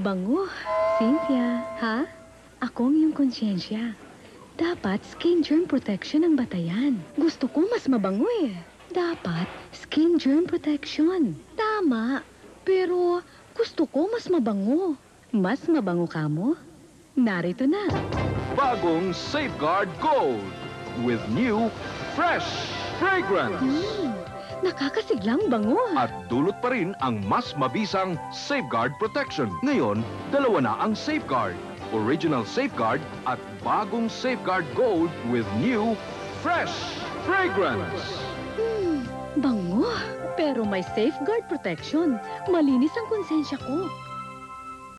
Bango. Cynthia, ha? Ako ang iyong konsyensya. Dapat skin germ protection ang batayan. Gusto ko mas mabango eh. Dapat skin germ protection. Tama. Pero gusto ko mas mabango. Mas mabango ka mo? Narito na. Bagong Safeguard Gold with new fresh fragrance. Hmm, nakakasiglang bango. At dulot pa rin ang mas mabisang Safeguard Protection. Ngayon, dalawa na ang Safeguard. Original Safeguard at bagong Safeguard Gold with new fresh fragrance. Hmm, bango. Pero may safeguard protection. Malinis ang konsensya ko.